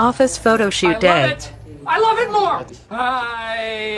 Office photo shoot I day. it. I love it more. I